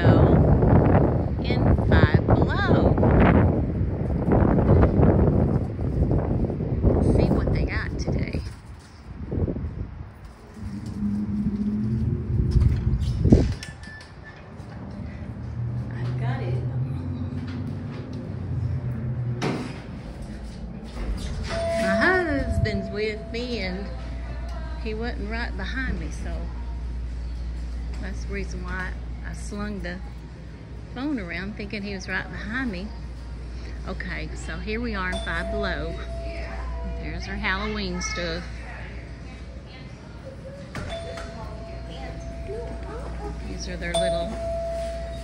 go in Five Below. See what they got today. I've got it. My husband's with me and he wasn't right behind me, so that's the reason why slung the phone around thinking he was right behind me. Okay, so here we are in Five Below. There's our Halloween stuff. These are their little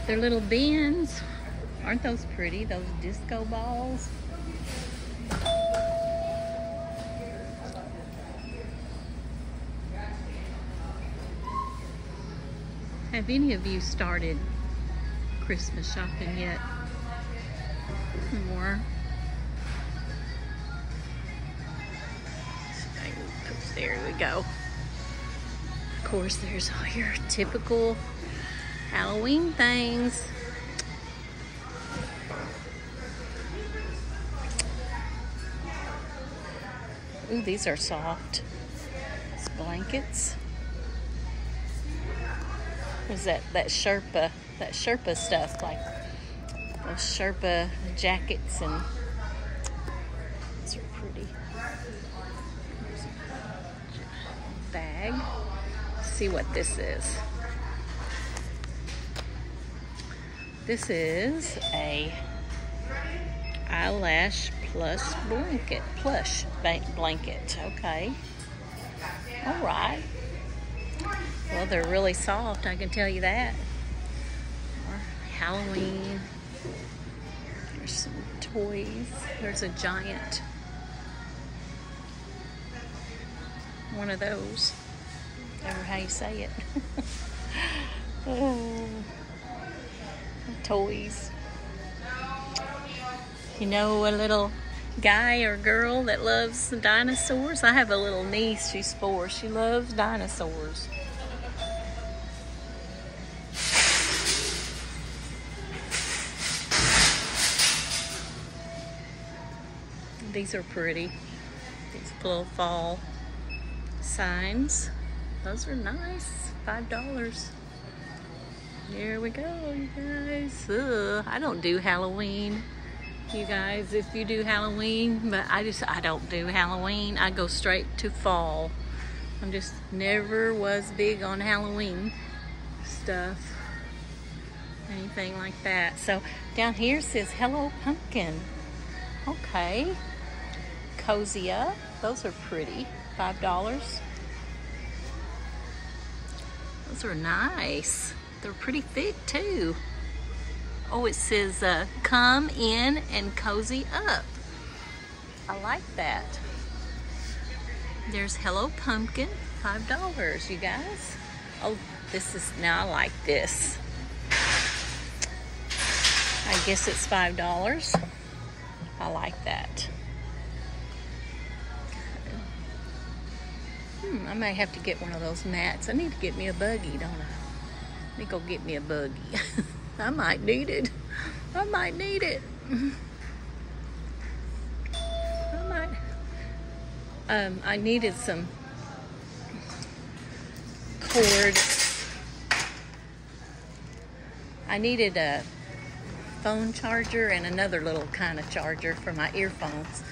their little bins. Aren't those pretty? Those disco balls. Have any of you started Christmas shopping yet? More. There we go. Of course, there's all your typical Halloween things. Ooh, these are soft. It's blankets. Was that that Sherpa that Sherpa stuff like those Sherpa jackets and these are pretty. Bag. Let's see what this is. This is a eyelash plus blanket plush blanket. Okay. All right. Well, they're really soft, I can tell you that. Or Halloween. There's some toys. There's a giant one of those. Ever how you say it. oh, toys. You know a little guy or girl that loves dinosaurs? I have a little niece, she's four. She loves dinosaurs. These are pretty. These little fall signs. Those are nice. Five dollars. Here we go, you guys. Ugh, I don't do Halloween. You guys, if you do Halloween, but I just I don't do Halloween. I go straight to fall. I'm just never was big on Halloween stuff. Anything like that. So down here says Hello Pumpkin. Okay. Cozy up. Those are pretty. Five dollars. Those are nice. They're pretty thick too. Oh, it says uh, come in and cozy up. I like that. There's Hello Pumpkin, five dollars, you guys. Oh, this is now I like this. I guess it's five dollars. I like that. Hmm, I may have to get one of those mats. I need to get me a buggy, don't I? Let me go get me a buggy. I might need it. I might need it. I might. Um, I needed some cord. I needed a phone charger and another little kind of charger for my earphones.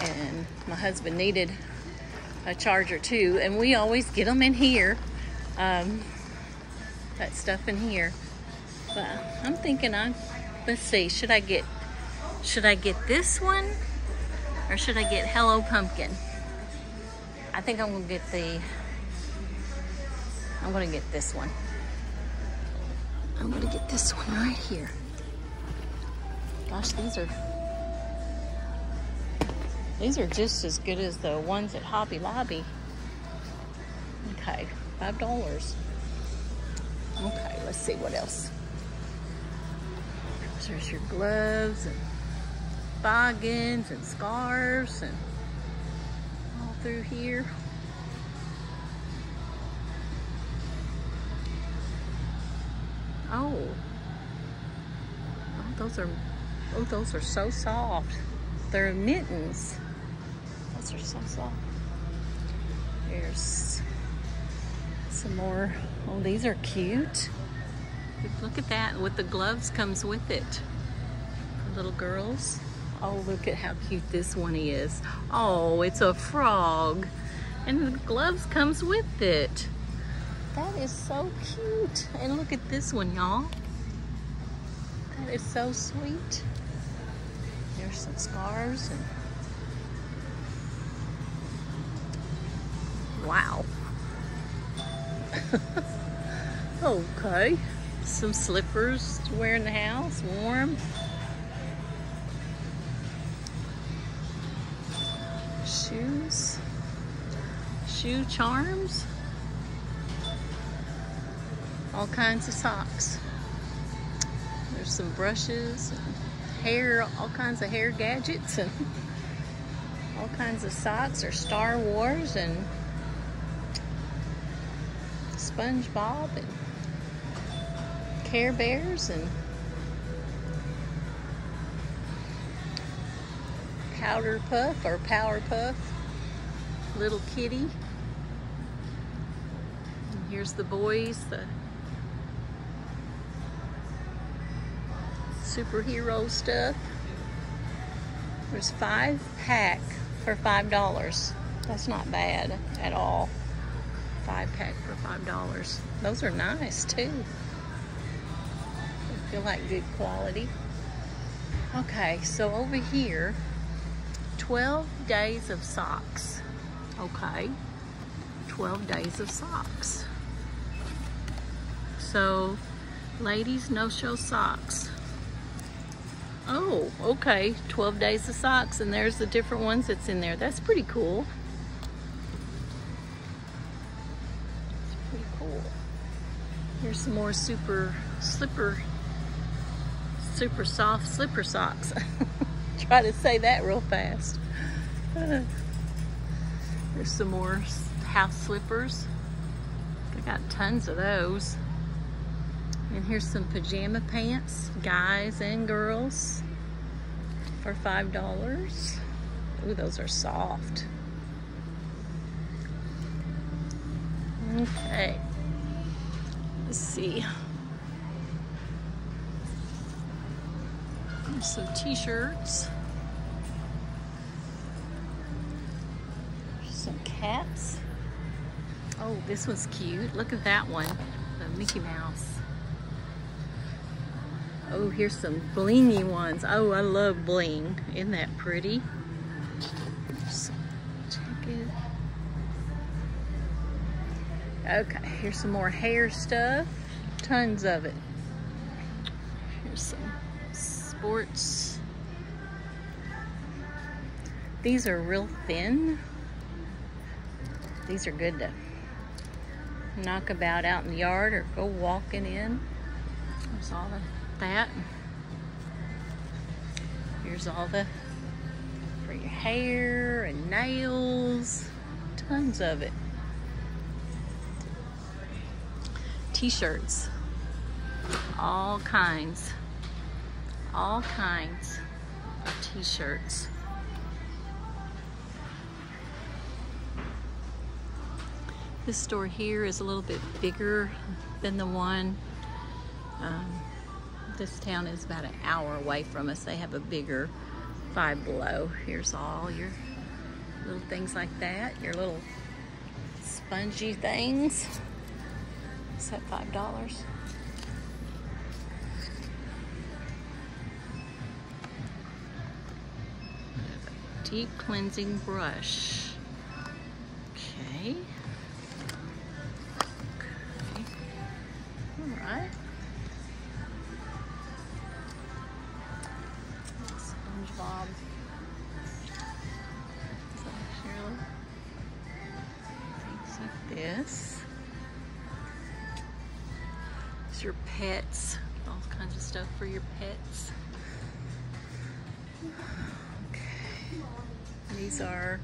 And my husband needed a charger too. And we always get them in here. Um, that stuff in here. But I'm thinking I let's see, should I get should I get this one or should I get Hello Pumpkin? I think I'm gonna get the I'm gonna get this one. I'm gonna get this one right here. Gosh, these are these are just as good as the ones at Hobby Lobby. Okay, five dollars. Okay, let's see what else. There's your gloves and boggins and scarves and all through here. Oh, oh Those are, oh, those are so soft. They're mittens. Those are so soft. Here's some more. Oh, these are cute. Look at that. With the gloves comes with it. little girls. Oh, look at how cute this one is. Oh, it's a frog. And the gloves comes with it. That is so cute. And look at this one, y'all. That is so sweet. There's some scars and wow. okay. Some slippers to wear in the house, warm. Shoes. Shoe charms. All kinds of socks. There's some brushes, hair, all kinds of hair gadgets, and all kinds of socks or Star Wars and SpongeBob and Care Bears and Powder Puff or Power Puff, Little Kitty. And here's the boys, the superhero stuff. There's five pack for five dollars. That's not bad at all. Five pack for five dollars. Those are nice too. Feel like good quality. Okay, so over here, 12 days of socks. Okay, 12 days of socks. So, ladies, no-show socks. Oh, okay. 12 days of socks, and there's the different ones that's in there. That's pretty cool. Pretty cool. Here's some more super slipper, super soft slipper socks. Try to say that real fast. There's some more house slippers. I got tons of those. And here's some pajama pants, guys and girls, for $5. Ooh, those are soft. Okay. Let's see. There's some t-shirts. Some caps. Oh, this one's cute. Look at that one. The Mickey Mouse. Oh, here's some blingy ones. Oh, I love bling. Isn't that pretty? Okay, here's some more hair stuff. Tons of it. Here's some sports. These are real thin. These are good to knock about out in the yard or go walking in. There's all the that. Here's all the for your hair and nails. Tons of it. T-shirts. All kinds. All kinds of t-shirts. This store here is a little bit bigger than the one um, this town is about an hour away from us. They have a bigger Five Below. Here's all your little things like that, your little spongy things. Is that five dollars? Deep cleansing brush. Okay. these are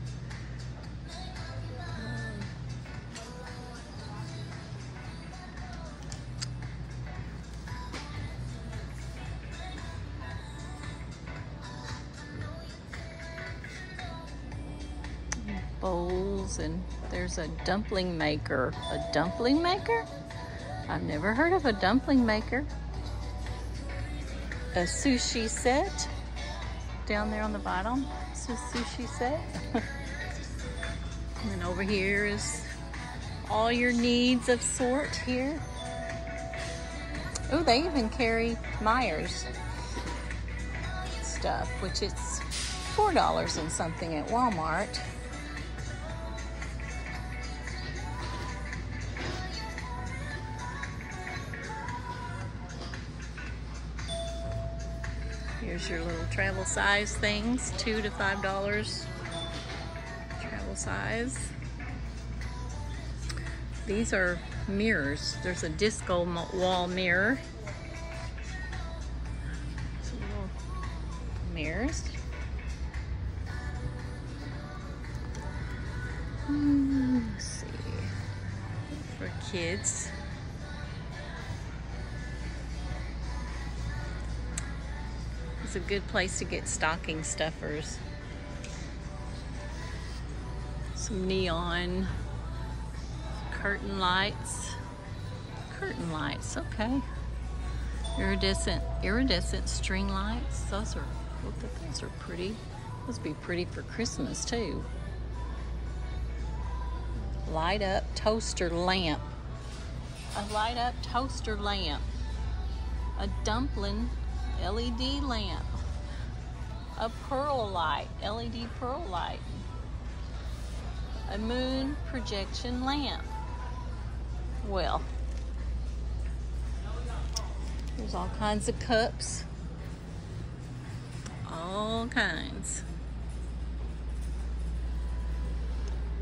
bowls and there's a dumpling maker. A dumpling maker? I've never heard of a dumpling maker. A sushi set down there on the bottom. A sushi set. and over here is all your needs of sort here. Oh, they even carry Myers stuff, which it's $4 and something at Walmart. Your little travel size things, two to five dollars travel size. These are mirrors. There's a disco wall mirror. It's a good place to get stocking stuffers. Some neon curtain lights. Curtain lights, okay. Iridescent, iridescent string lights. Those are, look at those are pretty. Those be pretty for Christmas too. Light up toaster lamp. A light up toaster lamp. A dumpling LED lamp. A pearl light, LED pearl light. A moon projection lamp. Well, there's all kinds of cups. All kinds.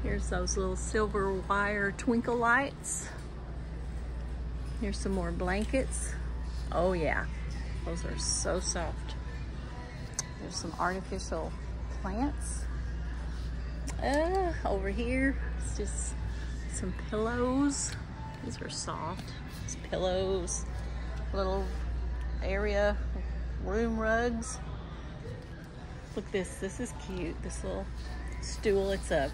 Here's those little silver wire twinkle lights. Here's some more blankets. Oh yeah, those are so soft. There's some artificial plants. Uh, over here, it's just some pillows. These are soft. It's pillows, little area, room rugs. Look this, this is cute. This little stool, it's a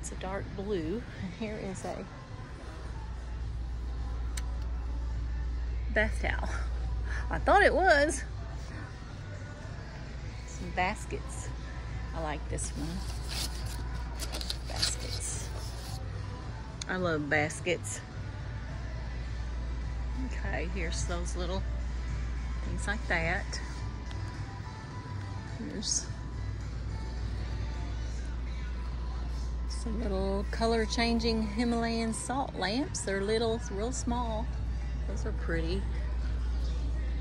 it's a dark blue. And here is a bath towel. I thought it was. Some baskets. I like this one. Baskets. I love baskets. Okay, here's those little things like that. Here's some little color changing Himalayan salt lamps. They're little, real small. Those are pretty.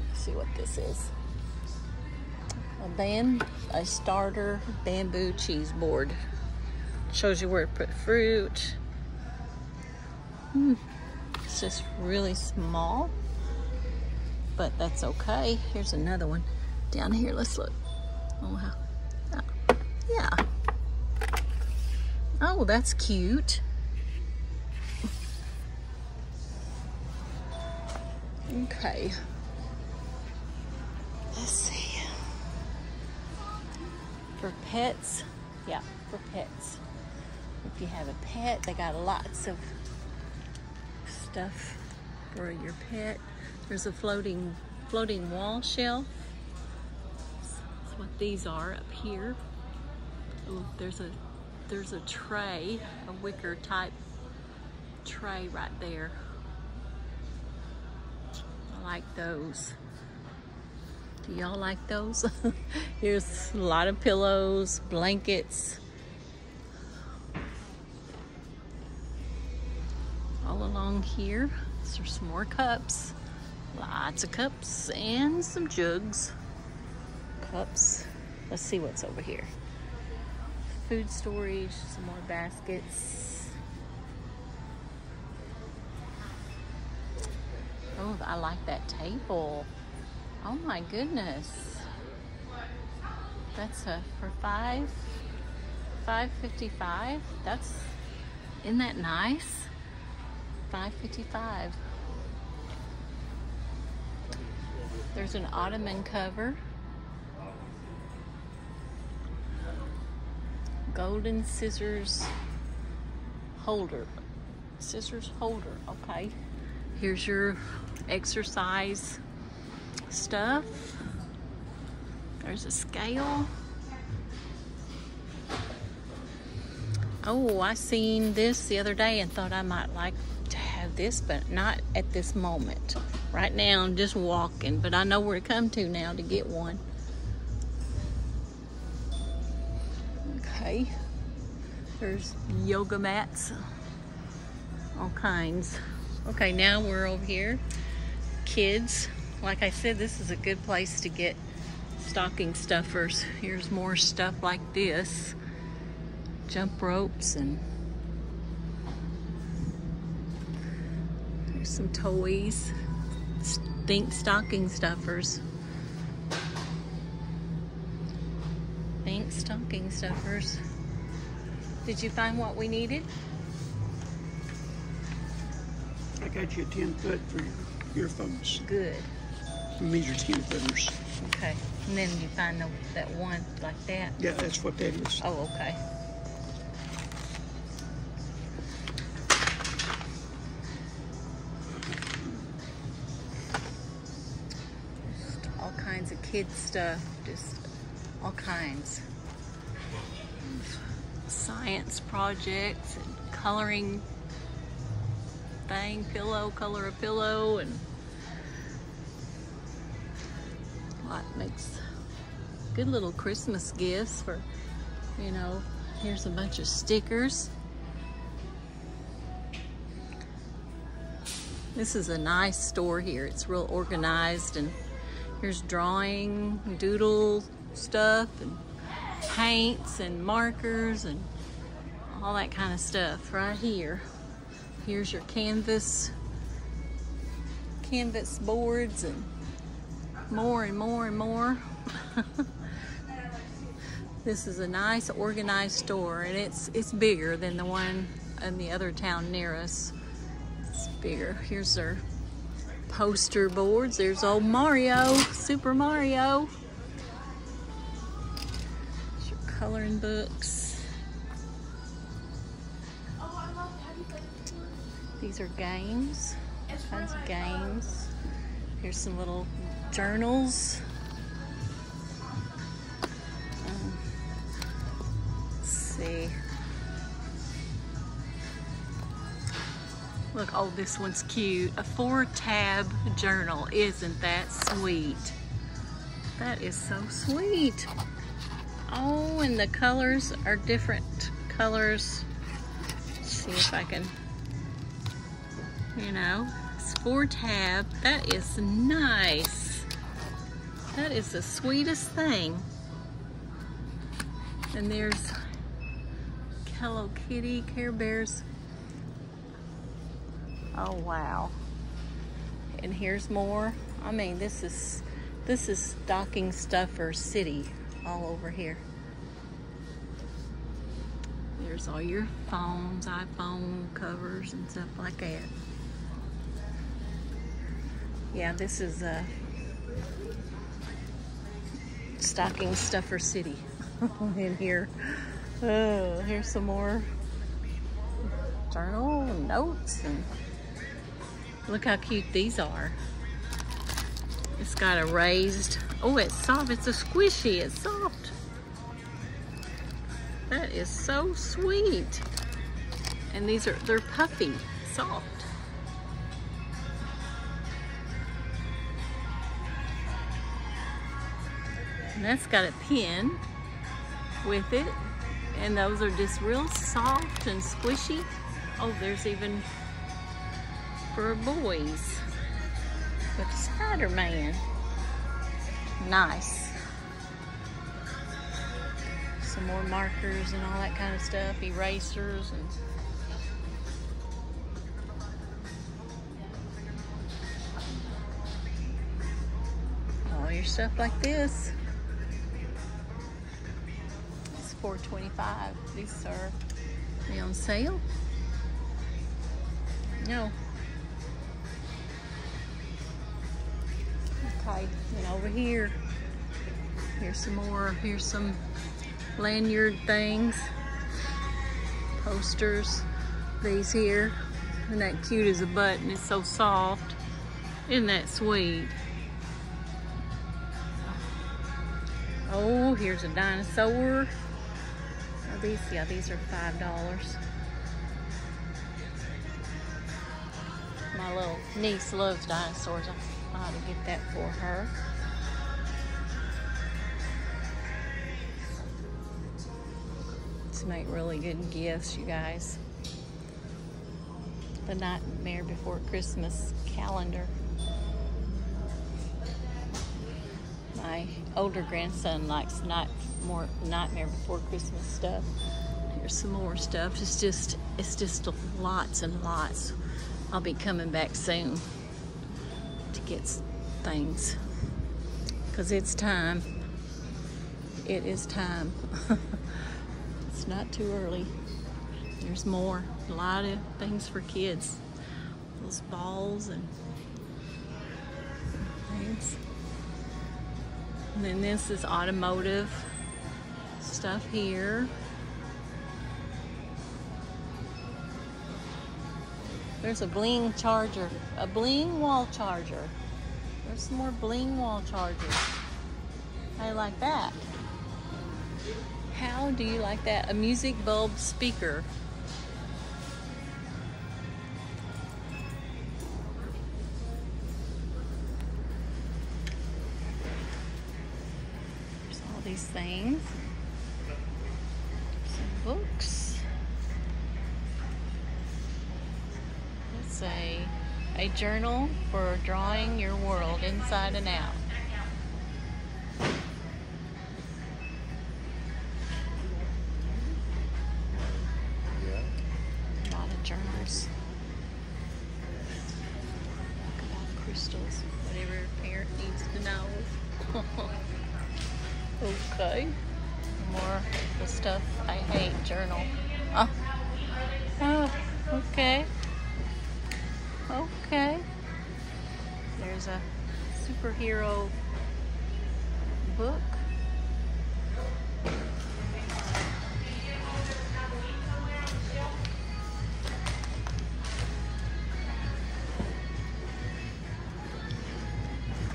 Let's see what this is. A band, a starter bamboo cheese board. Shows you where to put fruit. Hmm. It's just really small, but that's okay. Here's another one down here. Let's look. Oh, wow. Oh, yeah. Oh, that's cute. Okay. Let's see. For pets, yeah, for pets. If you have a pet, they got lots of stuff for your pet. There's a floating floating wall shelf. That's what these are up here. Oh, there's a there's a tray, a wicker type tray right there. Like those. Do y'all like those? Here's a lot of pillows, blankets. All along here, there's some more cups. Lots of cups and some jugs. Cups. Let's see what's over here. Food storage, some more baskets. Oh, I like that table. Oh my goodness. That's a for five, five fifty five. That's isn't that nice? Five fifty five. There's an ottoman cover. Golden scissors holder. Scissors holder, okay. Here's your exercise stuff. There's a scale. Oh, I seen this the other day and thought I might like to have this, but not at this moment. Right now, I'm just walking, but I know where to come to now to get one. Okay. There's yoga mats, all kinds. Okay, now we're over here. Kids, like I said, this is a good place to get stocking stuffers. Here's more stuff like this. Jump ropes and there's some toys. Think stocking stuffers. Think stocking stuffers. Did you find what we needed? I got you a 10 foot for your earphones. Good. These are 10 footers. Okay. And then you find the, that one like that. Yeah, that's what that is. Oh, okay. Just all kinds of kid stuff, just all kinds. Science projects and coloring thing, pillow, color a pillow, and what makes good little Christmas gifts for, you know, here's a bunch of stickers. This is a nice store here. It's real organized and here's drawing, doodle stuff and paints and markers and all that kind of stuff right here. Here's your canvas, canvas boards and more and more and more. this is a nice organized store and it's it's bigger than the one in the other town near us. It's bigger. Here's their poster boards. There's old Mario, Super Mario. There's your coloring books. These are games, kinds of games. Here's some little journals. Um, see. Look, oh, this one's cute. A four tab journal. Isn't that sweet? That is so sweet. Oh, and the colors are different colors. Let's see if I can, you know, it's four tab. That is nice. That is the sweetest thing. And there's Hello Kitty, Care Bears. Oh wow. And here's more. I mean, this is this is stocking stuffer city all over here. There's all your phones, iPhone covers and stuff like that. Yeah, this is a stocking stuffer city oh, in here. Oh, here's some more journal and notes and look how cute these are. It's got a raised, oh, it's soft. It's a squishy. It's soft. That is so sweet. And these are, they're puffy, soft. That's got a pin with it. And those are just real soft and squishy. Oh, there's even for boys with Spider-Man. Nice. Some more markers and all that kind of stuff, erasers and all your stuff like this. 425. These are they on sale? No. Okay, and over here, here's some more, here's some lanyard things. posters. These here. And that cute as a button. It's so soft. Isn't that sweet? Oh, here's a dinosaur. These, yeah, these are five dollars. My little niece loves dinosaurs. I ought to get that for her. To make really good gifts, you guys. The Nightmare Before Christmas calendar. My older grandson likes night more Nightmare Before Christmas stuff. Here's some more stuff. It's just it's just lots and lots. I'll be coming back soon to get things because it's time. It is time. it's not too early. There's more. A lot of things for kids. Those balls and And then this is automotive stuff here. There's a bling charger, a bling wall charger. There's some more bling wall chargers. I like that. How do you like that? A music bulb speaker. Journal for drawing your world inside and out. Okay. There's a superhero book.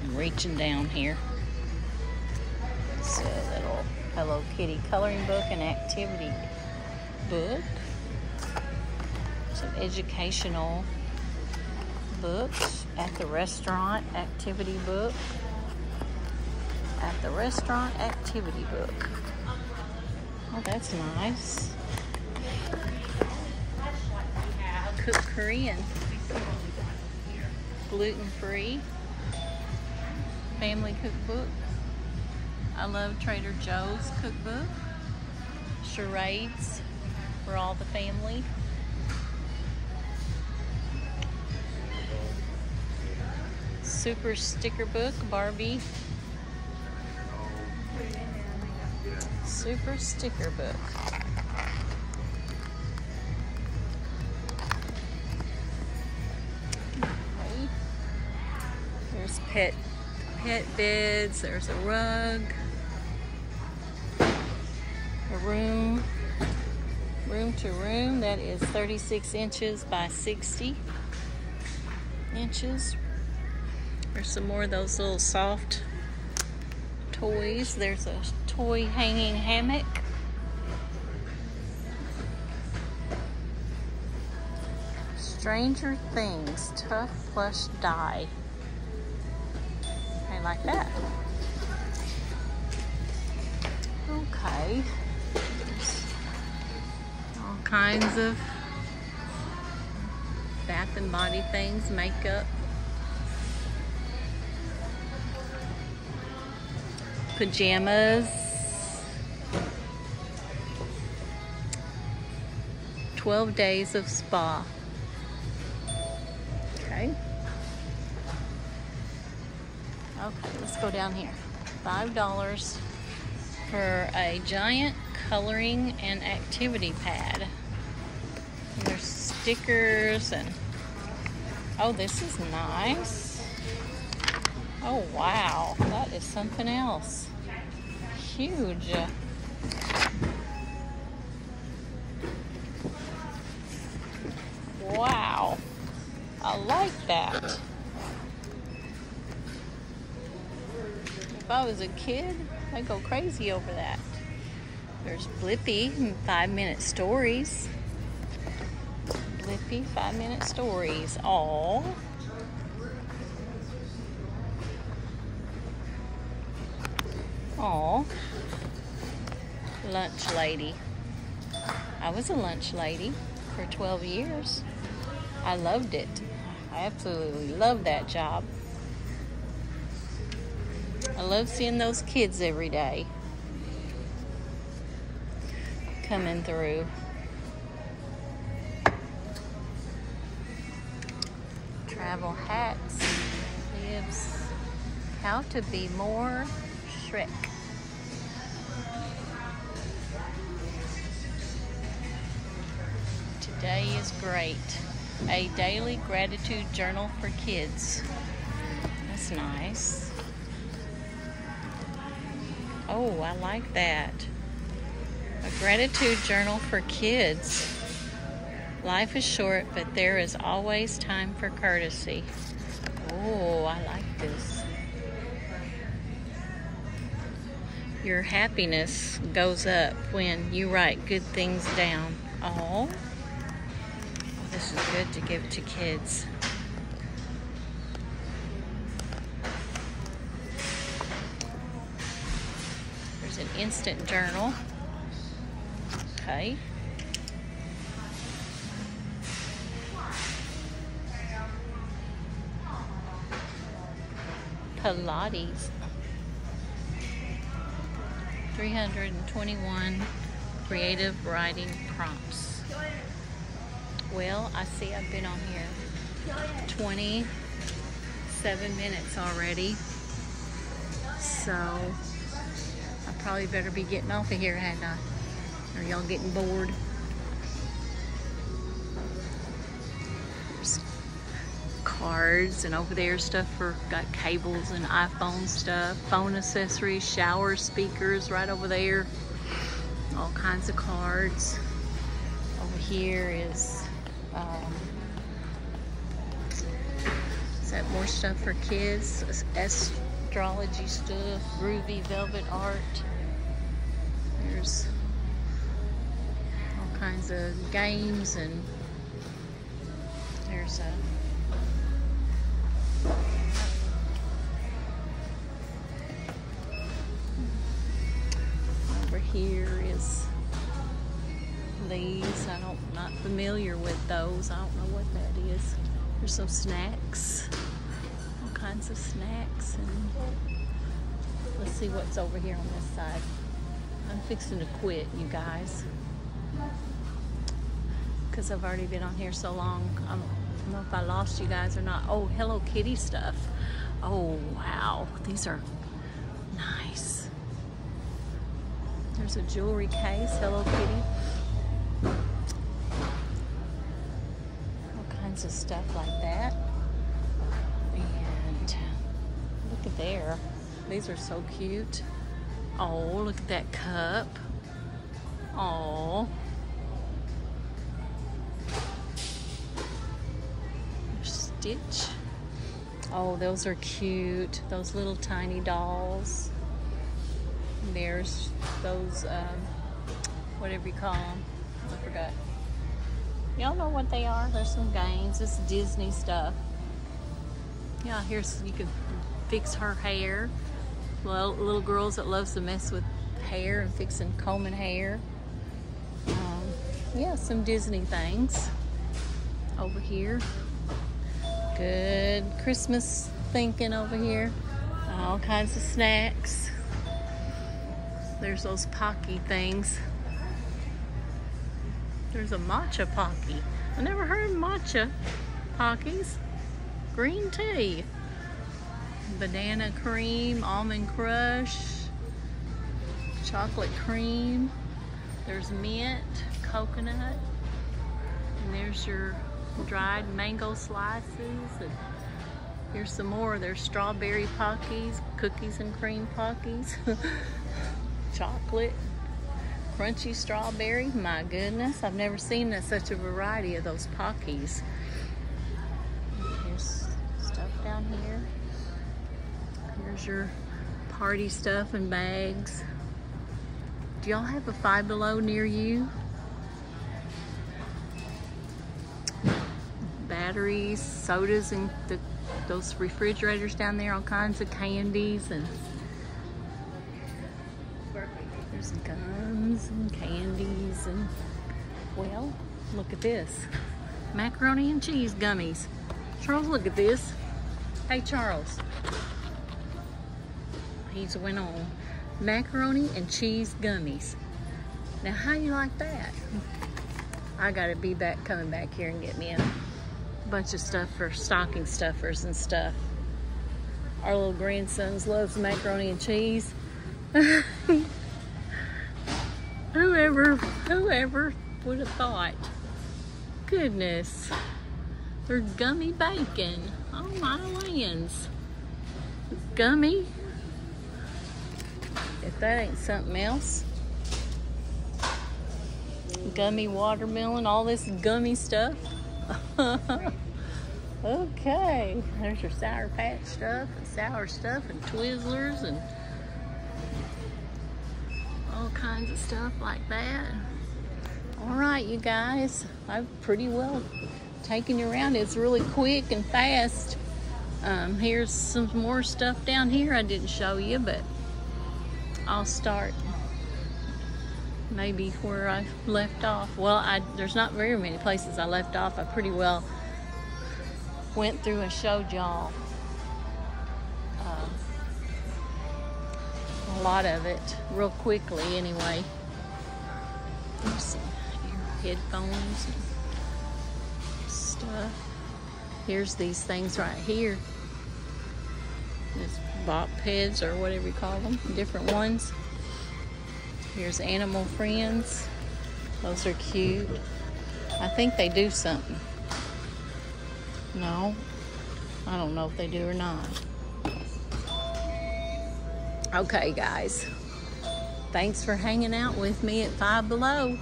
I'm reaching down here. It's a little Hello Kitty coloring book and activity book. Some educational books at the restaurant activity book at the restaurant activity book. Oh that's nice. Cook korean. Gluten-free. Family cookbook. I love trader joe's cookbook. Charades for all the family super sticker book, Barbie. Super sticker book. Okay. There's pet pet beds. There's a rug. A room. Room to room that is 36 inches by 60 inches. There's some more of those little soft toys. There's a toy hanging hammock. Stranger Things Tough Plush Die. I like that. Okay. All kinds of bath and body things, makeup. Pajamas. 12 days of spa. Okay. Okay, let's go down here. $5 for a giant coloring and activity pad. There's stickers and oh, this is nice. Oh, wow. That is something else. Huge. Wow. I like that. If I was a kid, I'd go crazy over that. There's Blippi and Five Minute Stories. Blippi, Five Minute Stories. Aww. Aw. Lunch lady. I was a lunch lady for 12 years. I loved it. I absolutely loved that job. I love seeing those kids every day coming through. Travel hacks lives how to be more Shrek. Is great. A daily gratitude journal for kids. That's nice. Oh, I like that. A gratitude journal for kids. Life is short, but there is always time for courtesy. Oh, I like this. Your happiness goes up when you write good things down. Oh, this is good to give to kids. There's an instant journal. Okay. Pilates. 321 creative writing prompts. Well, I see I've been on here 27 minutes already. So I probably better be getting off of here, hadn't I? Are y'all getting bored? There's cards and over there stuff for got cables and iPhone stuff, phone accessories, shower speakers right over there. All kinds of cards. Over here is um, is that more stuff for kids? Astrology stuff, groovy velvet art. There's all kinds of games and there's a over here is these. I don't not familiar with those. I don't know what that is. There's some snacks. All kinds of snacks and let's see what's over here on this side. I'm fixing to quit, you guys. Because I've already been on here so long. I don't know if I lost you guys or not. Oh, Hello Kitty stuff. Oh, wow. These are nice. There's a jewelry case, Hello Kitty. Of stuff like that. And look at there. These are so cute. Oh, look at that cup. Oh. Stitch. Oh, those are cute. Those little tiny dolls. And there's those, um, whatever you call them. I forgot. Y'all know what they are. There's some games. It's Disney stuff. Yeah, here's, you can fix her hair. Well, little girls that loves to mess with hair and fixing combing hair. Um, yeah, some Disney things over here. Good Christmas thinking over here. All kinds of snacks. There's those Pocky things. There's a matcha Pocky. I never heard of matcha Pockies. Green tea. Banana cream, almond crush, chocolate cream. There's mint, coconut, and there's your dried mango slices. And here's some more. There's strawberry pockies, cookies and cream pockies, chocolate, crunchy strawberry. My goodness, I've never seen such a variety of those pockies. Here's stuff down here. Here's your party stuff and bags. Do y'all have a Five Below near you? Batteries, sodas, and the, those refrigerators down there, all kinds of candies and and candies and well, look at this. Macaroni and cheese gummies. Charles, look at this. Hey Charles. He's went on. Macaroni and cheese gummies. Now how you like that? I gotta be back coming back here and get me a bunch of stuff for stocking stuffers and stuff. Our little grandsons loves macaroni and cheese. whoever, whoever would have thought? Goodness. They're gummy bacon. Oh my lands. Gummy. If that ain't something else. Gummy watermelon, all this gummy stuff. okay. There's your Sour Patch stuff and sour stuff and Twizzlers and kinds of stuff like that. All right, you guys, I've pretty well taken you around. It's really quick and fast. Um, here's some more stuff down here I didn't show you, but I'll start maybe where I left off. Well, I, there's not very many places I left off. I pretty well went through and showed y'all lot of it real quickly anyway. Headphones and stuff. Here's these things right here. This bop heads or whatever you call them, different ones. Here's animal friends. Those are cute. I think they do something. No, I don't know if they do or not. Okay, guys. Thanks for hanging out with me at Five Below.